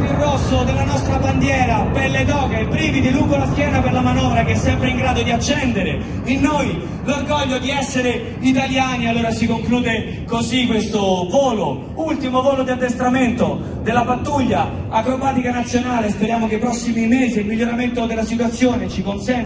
verde, il rosso della nostra bandiera, pelle d'oca, i brividi lungo la schiena per la manovra che è sempre in grado di accendere in noi l'orgoglio di essere italiani. Allora si conclude così questo volo, ultimo volo di addestramento della pattuglia acrobatica nazionale. Speriamo che i prossimi mesi il miglioramento della situazione ci consenta